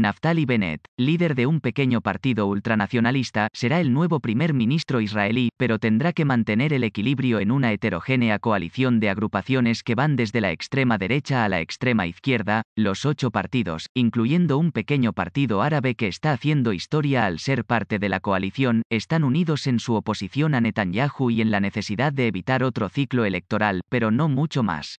Naftali Bennett, líder de un pequeño partido ultranacionalista, será el nuevo primer ministro israelí, pero tendrá que mantener el equilibrio en una heterogénea coalición de agrupaciones que van desde la extrema derecha a la extrema izquierda, los ocho partidos, incluyendo un pequeño partido árabe que está haciendo historia al ser parte de la coalición, están unidos en su oposición a Netanyahu y en la necesidad de evitar otro ciclo electoral, pero no mucho más.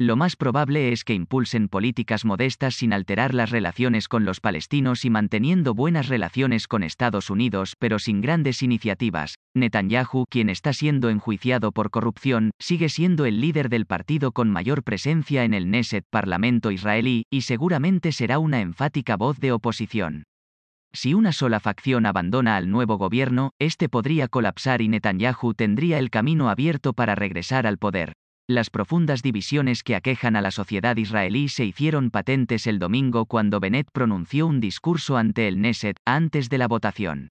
Lo más probable es que impulsen políticas modestas sin alterar las relaciones con los palestinos y manteniendo buenas relaciones con Estados Unidos, pero sin grandes iniciativas. Netanyahu, quien está siendo enjuiciado por corrupción, sigue siendo el líder del partido con mayor presencia en el Knesset, Parlamento israelí, y seguramente será una enfática voz de oposición. Si una sola facción abandona al nuevo gobierno, este podría colapsar y Netanyahu tendría el camino abierto para regresar al poder. Las profundas divisiones que aquejan a la sociedad israelí se hicieron patentes el domingo cuando Bennett pronunció un discurso ante el Knesset, antes de la votación.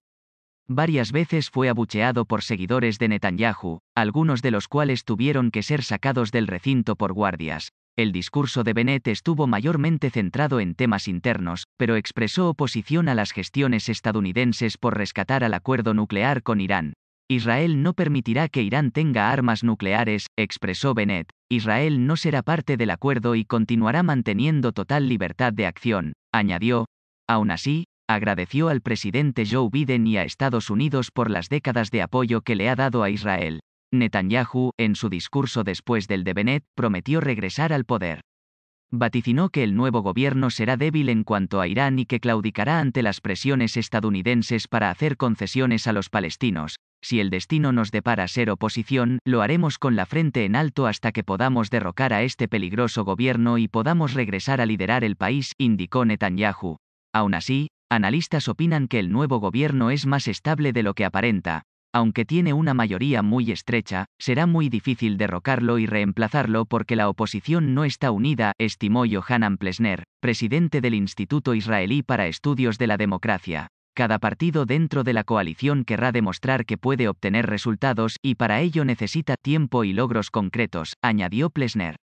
Varias veces fue abucheado por seguidores de Netanyahu, algunos de los cuales tuvieron que ser sacados del recinto por guardias. El discurso de Bennett estuvo mayormente centrado en temas internos, pero expresó oposición a las gestiones estadounidenses por rescatar al acuerdo nuclear con Irán, Israel no permitirá que Irán tenga armas nucleares, expresó Bennett. Israel no será parte del acuerdo y continuará manteniendo total libertad de acción, añadió. Aún así, agradeció al presidente Joe Biden y a Estados Unidos por las décadas de apoyo que le ha dado a Israel. Netanyahu, en su discurso después del de Bennett, prometió regresar al poder. Vaticinó que el nuevo gobierno será débil en cuanto a Irán y que claudicará ante las presiones estadounidenses para hacer concesiones a los palestinos, si el destino nos depara ser oposición, lo haremos con la frente en alto hasta que podamos derrocar a este peligroso gobierno y podamos regresar a liderar el país, indicó Netanyahu. Aún así, analistas opinan que el nuevo gobierno es más estable de lo que aparenta. Aunque tiene una mayoría muy estrecha, será muy difícil derrocarlo y reemplazarlo porque la oposición no está unida, estimó Johanan Plesner, presidente del Instituto Israelí para Estudios de la Democracia. Cada partido dentro de la coalición querrá demostrar que puede obtener resultados y para ello necesita tiempo y logros concretos, añadió Plesner.